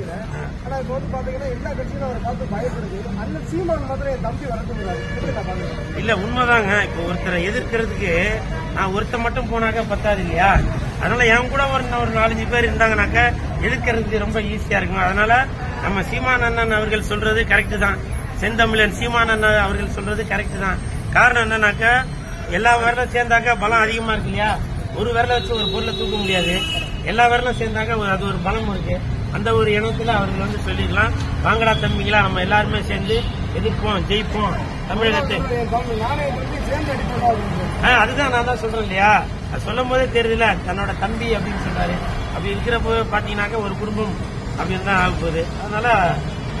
நினைக்கிறேன். ஆனா இப்ப வந்து பாத்தீங்கன்னா எல்லா கட்சியும் அவரை பார்த்து பயப்படுது. அந்த சீமான் மாத்திரம் என் தம்பி வரது இல்ல உண்மைதாங்க. இப்போ ஒருத்தரை எதிர்க்கிறதுக்கு நான் ஒருத்த மட்டும் போனாக்கா பத்தாது இல்லையா? அதனால என் கூட ஒரு ஒரு நாலஞ்சு பேர் இருந்தாங்கனாக்கா எதிர்க்கிறதுக்கு ரொம்ப ஈஸியா இருக்கும் அதனால நம்ம சீமான் அண்ணன் அவர்கள் சொல்றது கரெக்டு தான். செந்தமிழன் சீமான் அண்ணன் அவர்கள் சொல்றது கரெக்ட் தான். காரணம் என்னன்னாக்கா எல்லா விரலும் சேர்ந்தாக்கா பலம் அதிகமா இருக்கு இல்லையா? ஒரு விரலை வச்சு ஒரு பொருளை தூக்க முடியாது. எல்லா விரலும் சேர்ந்தாக்கா ஒரு- அது ஒரு பலம் இருக்கு. அந்த ஒரு இனத்துல அவர்கள் வந்து சொல்லிக்கலாம் வாங்கடா தம்பிங்களா நம்ம எல்லாருமே சேர்ந்து எதிர்ப்போம் ஜெயிப்போம் தமிழகத்தை. அதுதான் நான் தான் சொல்றேன் இல்லையா? அது சொல்லும் போதே தெரியுதுல தன்னோட தம்பி அப்படின்னு சொல்றாரு. அப்படி இருக்கிறப்போ பாத்தீங்கன்னாக்கா ஒரு குடும்பம் அப்படின்னு தான் ஆக போகுது. அதனால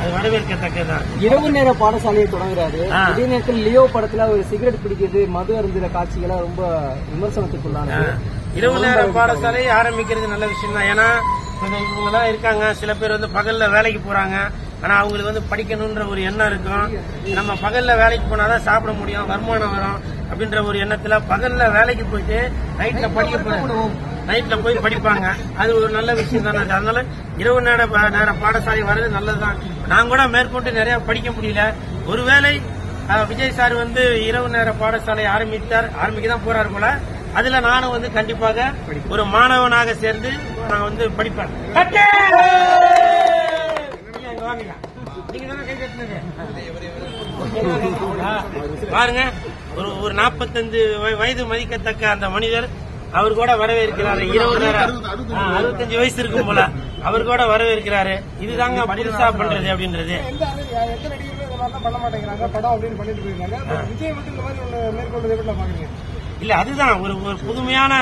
அது வரவேற்கத்தக்கதுதான். இரவு நேர பாடசாலையை தொடங்குறாரு. அதே நேரத்தில் லியோ படத்துல ஒரு சிகரெட் பிடிக்கிறது மது அருந்துற காட்சிகளா ரொம்ப விமர்சனத்துக்குள்ளானது. இரவு நேர பாடசாலை ஆரம்பிக்கிறது நல்ல விஷயம் தான் ஏன்னா இவங்க எல்லாம் இருக்காங்க. சில பேர் வந்து பகல்ல வேலைக்கு போறாங்க. ஆனா அவங்களுக்கு வந்து படிக்கணும்ன்ற ஒரு எண்ணம் இருக்கும். நம்ம பகல்ல வேலைக்கு போனாதான் சாப்பிட முடியும் வருமானம் வரும் அப்படின்ற ஒரு எண்ணத்துல பகல்ல வேலைக்கு போயிட்டு நைட்ல படிக்க போறோம் நைட்ல போய் படிப்பாங்க. அது ஒரு நல்ல விஷயம் தானே அது. அதனால இரவு நேர பா- நேர பாடசாலை வர்றது நல்லதுதான். நான் கூட மேற்கொண்டு நிறைய படிக்க முடியல. ஒருவேளை விஜய் சார் வந்து இரவு நேர பாடசாலை ஆரம்பித்தார் ஆரம்பிக்க தான் போறாரு போல. அதுல நானும் வந்து கண்டிப்பாக ஒரு மாணவனாக சேர்ந்து நான் வந்து படிப்பேன். பாருங்க ஒரு ஒரு நாற்பத்தஞ்சு வயது மதிக்கத்தக்க அந்த மனிதர் அவர் கூட வரவேற்கிறாரு. ஆ, அறுபத்தஞ்சு வயசு இருக்கும் போல. அவர் கூட வரவேற்கிறாரு. இதுதாங்க புதுசா பண்றது அப்படின்றது. பண்ண மாட்டேங்கிறாங்க. படம் அப்படின்னு பண்ணிட்டு போயிருக்காங்க. விஜய் மட்டும் இந்த மாதிரி ஒண்ணு மேற்கொள்வது எப்படி நான் பாக்குறீங்க இல்ல அதுதான். ஒரு ஒரு புதுமையான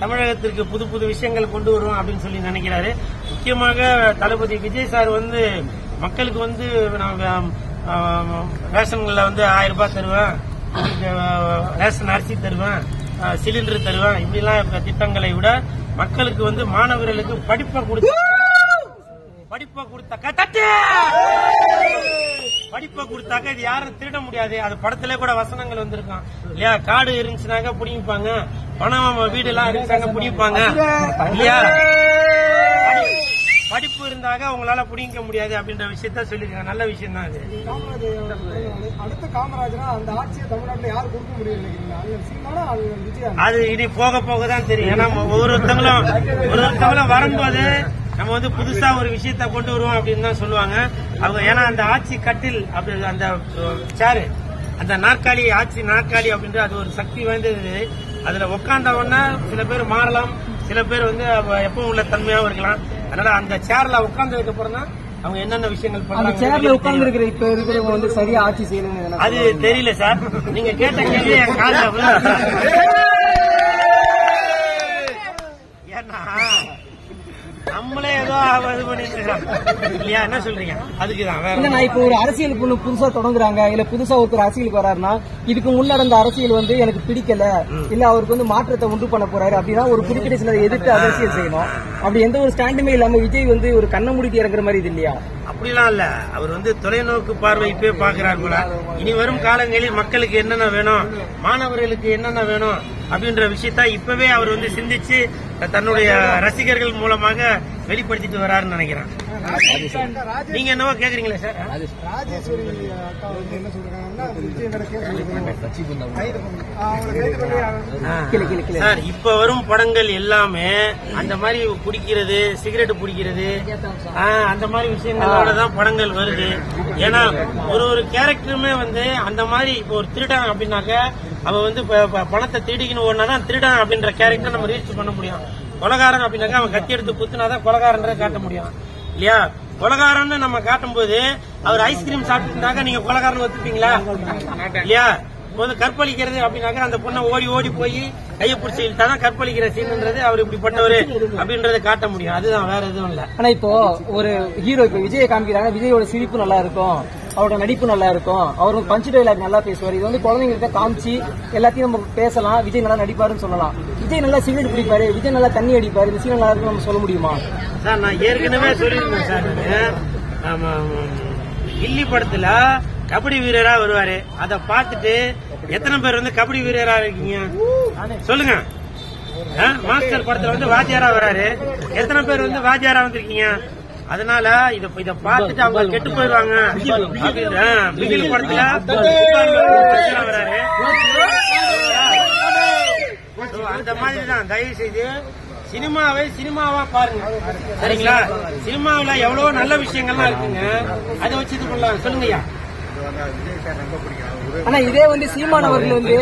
தமிழகத்திற்கு புது புது விஷயங்கள் கொண்டு வருவோம் அப்படின்னு சொல்லி நினைக்கிறாரு. முக்கியமாக தளபதி விஜய் சார் வந்து மக்களுக்கு வந்து நான் ரேஷன்களில் வந்து ஆயிரம் ரூபாய் தருவேன். ரேஷன் அரிசி தருவேன். சிலிண்டர் தருவேன். இப்படிலாம் திட்டங்களை விட மக்களுக்கு வந்து மாணவர்களுக்கு படிப்பை கொடுத்து படிப்பை கொடுத்தாக்கா தட்டு படிப்பை கொடுத்தாக்க இது யாரும் திருட முடியாது. அது படத்துல கூட வசனங்கள் வந்திருக்கான். இல்லையா? காடு இருந்துச்சுனாக்க புடிங்கிப்பாங்க. பணம் வீடு எல்லாம் இருந்துச்சாங்க புடிப்பாங்க இல்லையா? படி- படிப்பு இருந்தாக உங்களால புடிங்க முடியாது அப்படின்ற விஷயத்த சொல்லிருக்காங்க நல்ல விஷயம் தான் அது. அடுத்த காமராஜரா அந்த ஆட்சியை தமிழ்நாட்டுல யார் கொடுக்க விஜய்? அது இனி போக போக தான் தெரியும். ஏன்னா ஒவ்வொருத்தங்களும் ஒருத்தங்களும் வரும்போது நம்ம வந்து புதுசா ஒரு விஷயத்த கொண்டு வருவோம் அப்படின்னு தான் சொல்லுவாங்க. அவங்க ஏன்னா அந்த ஆட்சி கட்டில் அப்படி அந்த சேரு அந்த நாற்காலி ஆட்சி நாற்காலி அப்படின்ற அது ஒரு சக்தி வாய்ந்தது. அதுல உட்கார்ந்த உடனே சில பேர் மாறலாம். சில பேர் வந்து எப்பவும் உள்ள தன்மையாவும் இருக்கலாம். அதனால அந்த சேர்ல உட்கார்ந்ததுக்கு அப்புறம் தான் அவங்க என்னென்ன விஷயங்கள் பண்றாங்க சேர்ல உட்கார்ந்து இருக்கிற இப்ப இருக்கிறவங்க வந்து சரியா ஆட்சி அது தெரியல சார். நீங்க கேட்ட கேள்வி என் விழுது. ஏன்னா நம்மளே ஏதோ இது பண்ணிட்டு இல்லையா? என்ன சொல்றீங்க? அதுக்குதான் வேற இப்போ ஒரு அரசியல் பொண்ணு புதுசா தொடங்குறாங்க. இல்ல புதுசா ஒருத்தர் அரசியலுக்கு வராருன்னா இதுக்கு முன் நடந்த அரசியல் வந்து எனக்கு பிடிக்கல. இல்ல அவருக்கு வந்து மாற்றத்தை உண்டு பண்ண போறாரு அப்படின்னா ஒரு குறிப்பிட்ட சிலரை எதிர்த்து அரசியல் செய்யணும். அப்படி எந்த ஒரு ஸ்டாண்டுமே இல்லாம விஜய் வந்து ஒரு கண்ண மூடிட்டு இறங்குற மாதிரி இது இல்லையா? அப்படிலாம் இல்ல. அவர் வந்து தொலைநோக்கு பார்வை இப்பவே பாக்குறாரு போல. இனி வரும் காலங்களில் மக்களுக்கு என்னென்ன வேணும் மாணவர்களுக்கு என்னென்ன வேணும் அப்படின்ற விஷயத்த இப்பவே அவர் வந்து சிந்திச்சு தன்னுடைய ரசிகர்கள் மூலமாக வெளிப்படுத்திட்டு வராருன்னு நினைக்கிறேன். நீங்க என்னவோ கேக்குறீங்களே சார். ராஜேஸ்வரி. அக்கா வந்து என்ன சொல்றாங்கன்னா சார் இப்ப வரும் படங்கள் எல்லாமே அந்த மாதிரி குடிக்கிறது சிகரெட் பிடிக்கிறது அந்த மாதிரி விஷயங்களோட தான் படங்கள் வருது. ஏன்னா ஒரு ஒரு கேரக்டருமே வந்து அந்த மாதிரி இப்போ ஒரு திருடன் அப்படின்னாக்க அவ வந்து பணத்தை திருடிக்கணும் ஓடினா தான் திருடன் அப்படின்ற கேரக்டர் நம்ம ரீச் பண்ண முடியும். கொலகாரன் அப்படின்னாக்க அவன் கத்தி எடுத்து குத்துனாதான் கொலகாரன்றதை காட்ட முடியும். இல்லையா? கொலகாரன்னு நம்ம காட்டும் போது அவர் ஐஸ்கிரீம் சாப்பிட்டுருந்தாக்க நீங்க கொலகாரன் ஒத்துப்பீங்களா? இல்லையா? இப்போ வந்து கற்பழிக்கிறது அப்படின்னாக்க அந்த பொண்ணை ஓடி ஓடி போய் கையை பிடிச்சி இழுத்தாதான் கற்பழிக்கிற சீன்ன்றது அவர் இப்படிப்பட்டவர் அப்படின்றத காட்ட முடியும். அதுதான் வேற எதுவும் இல்ல. ஆனா இப்போ ஒரு ஹீரோ இப்ப விஜயை காமிக்கிறாங்க. விஜயோட சிரிப்பு நல்லா இருக்கும். அவரோட நடிப்பு நல்லா இருக்கும். அவர் பஞ்சு டைலாக் நல்லா பேசுவார். இது வந்து குழந்தைங்கள்ட்ட காமிச்சு எல்லாத்தையும் நம்ம பேசலாம். விஜய் நல்லா நடிப்பாருன்னு சொல்லலாம். விஜய் நல்லா சிகரெட் பிடிப்பாரு விஜய் நல்லா தண்ணி அடிப்பாரு இந்த சீன் நல்லா இருக்கும் நம்ம சொல்ல முடியுமா? சார் நான் ஏற்கனவே சொல்லியிருந்தேன் சார் நானு. கில்லி படத்துல கபடி வீரரா வருவாரு. அத பார்த்துட்டு எத்தனை பேர் வந்து கபடி வீரரா இருக்கீங்க? சொல்லுங்க. ஆ, மாஸ்டர் படத்துல வந்து வாத்தியாரா வராரு. எத்தனை பேர் வந்து வாத்தியாரா வந்திருக்கீங்க? அதனால இத இத பார்த்துட்டு அவங்க கெட்டு போயிடுவாங்க. அப்படின்னு, ஆ, பிகில் படத்துல பிரச்சனை வராரு. அந்த மாதிரி தான் தயவு செய்து சினிமாவை சினிமாவா பாருங்க சரிங்களா சினிமாவுல எவ்வளவு நல்ல விஷயங்கள்லாம் இருக்குங்க அதை வச்சு இது பண்ணலாம் சொல்லுங்கய்யா ஆனா இதே வந்து சீமான் அவர்கள் வந்து